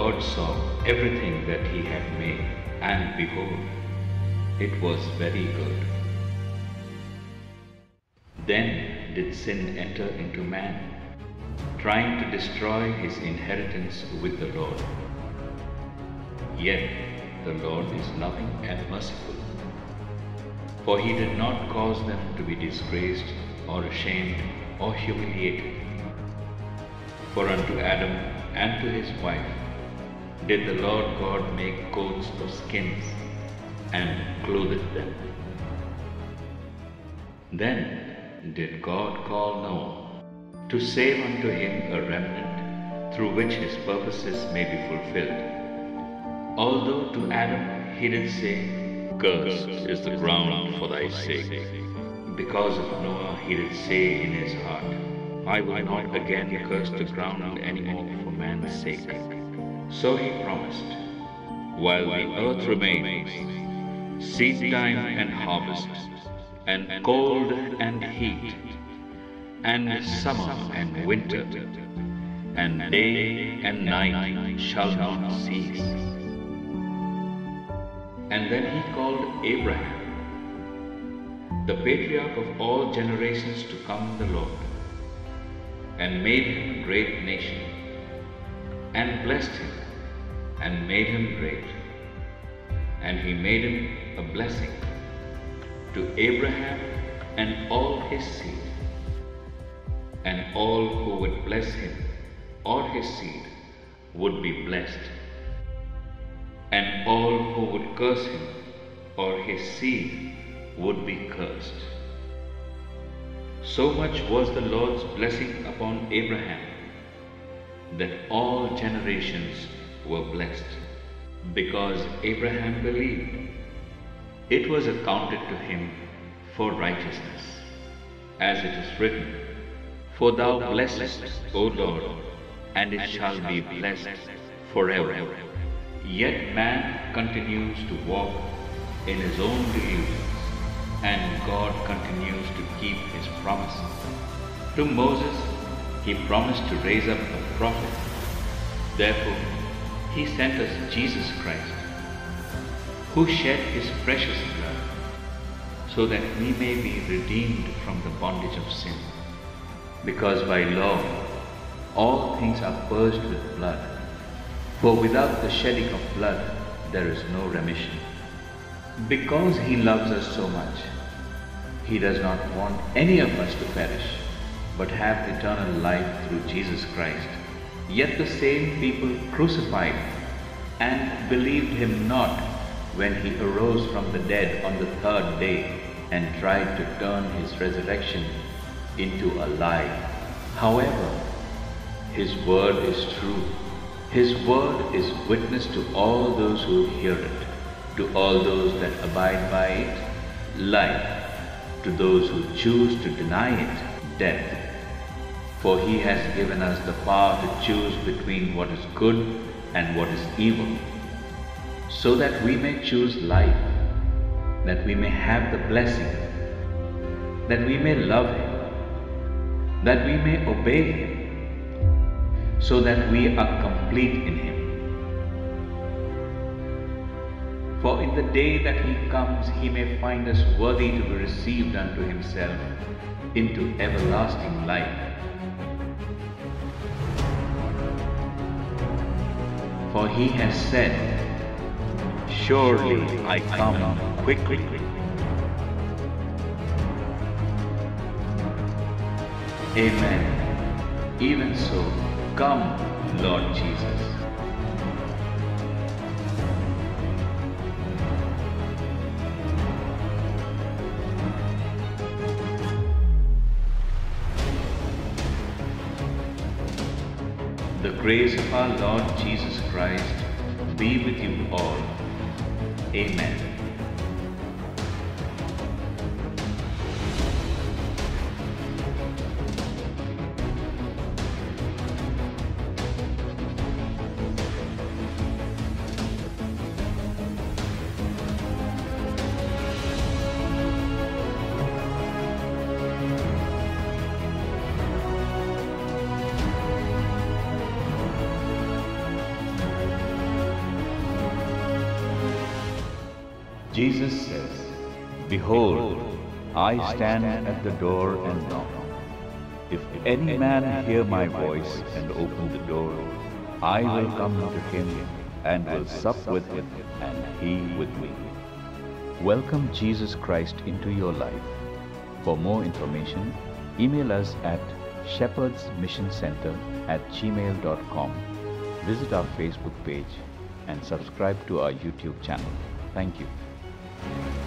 Lord saw everything that he had made, and behold, it was very good. Then did sin enter into man, trying to destroy his inheritance with the Lord. Yet the Lord is loving and merciful, for he did not cause them to be disgraced or ashamed or humiliated. For unto Adam and to his wife did the Lord God make coats of skins and clothed them. Then did God call Noah to save unto him a remnant through which his purposes may be fulfilled. Although to Adam he did say, Cursed is the ground for thy sake. Because of Noah he did say in his heart, I will not again curse the ground any more for man's sake. So he promised, while the earth remains, seed time and harvest, and cold and heat, and summer and winter, and day and night shall not cease. And then he called Abraham, the patriarch of all generations to come the Lord, and made him a great nation, and blessed him, and made him great. And he made him a blessing to Abraham and all his seed. And all who would bless him or his seed would be blessed. And all who would curse him or his seed would be cursed. So much was the Lord's blessing upon Abraham that all generations were blessed. Because Abraham believed, it was accounted to him for righteousness. As it is written, For thou blessest, O Lord, and it shall be blessed forever. Yet man continues to walk in his own delusions, and God continues to keep his promises. To Moses, he promised to raise up a prophet. Therefore, he sent us Jesus Christ, who shed his precious blood, so that we may be redeemed from the bondage of sin. Because by law all things are purged with blood, for without the shedding of blood there is no remission. Because he loves us so much, he does not want any of us to perish, but have eternal life through Jesus Christ. Yet the same people crucified and believed him not when he arose from the dead on the third day and tried to turn his resurrection into a lie. However, his word is true. His word is witness to all those who hear it, to all those that abide by it, life, to those who choose to deny it, death. For he has given us the power to choose between what is good and what is evil, so that we may choose life, that we may have the blessing, that we may love him, that we may obey him, so that we are complete in him. For in the day that he comes, he may find us worthy to be received unto himself into everlasting life. For he has said, Surely I come quickly. Amen. Even so, come, Lord Jesus. The grace of our Lord Jesus Christ be with you all. Amen. Jesus says, Behold, I stand at the door and knock. If any man hear my voice and open the door, I will come to him and will sup with him and he with me. Welcome Jesus Christ into your life. For more information, email us at shepherdsmissioncenter at gmail.com. Visit our Facebook page and subscribe to our YouTube channel. Thank you. Thank you.